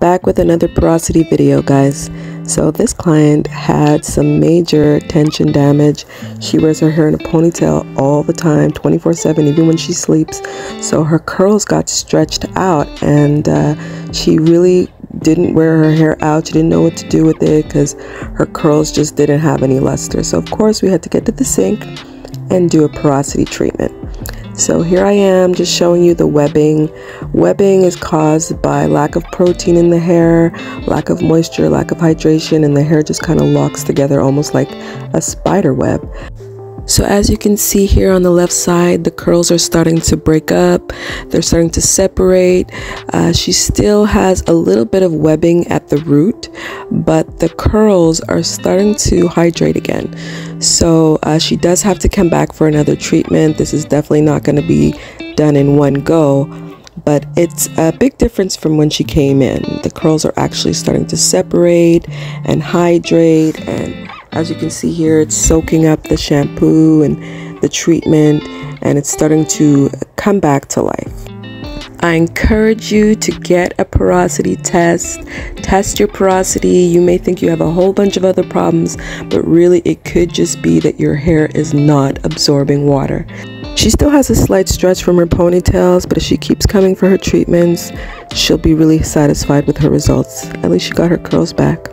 back with another porosity video guys. So this client had some major tension damage. She wears her hair in a ponytail all the time 24 7 even when she sleeps. So her curls got stretched out and uh, she really didn't wear her hair out. She didn't know what to do with it because her curls just didn't have any luster. So of course we had to get to the sink and do a porosity treatment so here I am just showing you the webbing. Webbing is caused by lack of protein in the hair, lack of moisture, lack of hydration, and the hair just kind of locks together almost like a spider web. So as you can see here on the left side, the curls are starting to break up. They're starting to separate. Uh, she still has a little bit of webbing at the root, but the curls are starting to hydrate again. So uh, she does have to come back for another treatment. This is definitely not going to be done in one go but it's a big difference from when she came in. The curls are actually starting to separate and hydrate and as you can see here, it's soaking up the shampoo and the treatment and it's starting to come back to life. I encourage you to get a porosity test. Test your porosity. You may think you have a whole bunch of other problems, but really it could just be that your hair is not absorbing water. She still has a slight stretch from her ponytails, but if she keeps coming for her treatments, she'll be really satisfied with her results. At least she got her curls back.